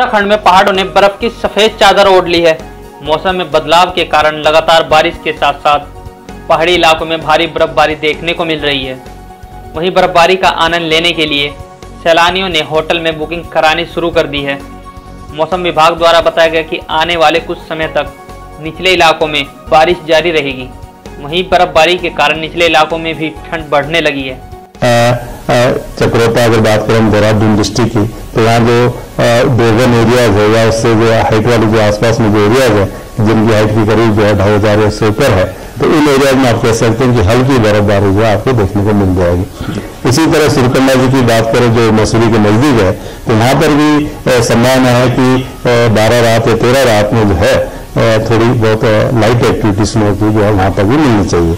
उत्तराखंड में पहाड़ों ने बर्फ़ की सफ़ेद चादर ओढ़ ली है। मौसम में बदलाव के कारण लगातार बारिश के साथ साथ पहाड़ी इलाकों में भारी बर्फबारी देखने को मिल रही है। वहीं बर्फबारी का आनंद लेने के लिए सैलानियों ने होटल में बुकिंग करानी शुरू कर दी है। मौसम विभाग द्वारा बताया गया कि आने वाले कुछ समय तक निचले इलाकों में बारिश जारी रहेगी। वहीं बर्फबारी के कारण निचले इलाकों में भी ठंड बढ़ने लगी है। चक्रोता अगर बात करें देहरादून डिस्ट्रिक्ट की तो यहाँ जो बेगन एरियाज़ है या उससे जो हाइट वाले जो आसपास में जो एरियाज़ है, जिनकी हाइट की करीब जो है ढाई हज़ार से ऊपर है तो इन एरियाज़ में आप कह सकते हैं कि हल्की बर्फबारी जो आपको देखने को मिल जाएगी। इसी तरह सुरकंडा जी की बात करें जो मसूरी के नज़दीक है तो यहाँ पर भी संभावना है कि बारह रात या तेरह रात में जो है थोड़ी बहुत लाइट एक्टिविटीज़ की जो है वहाँ पर भी मिलनी चाहिए।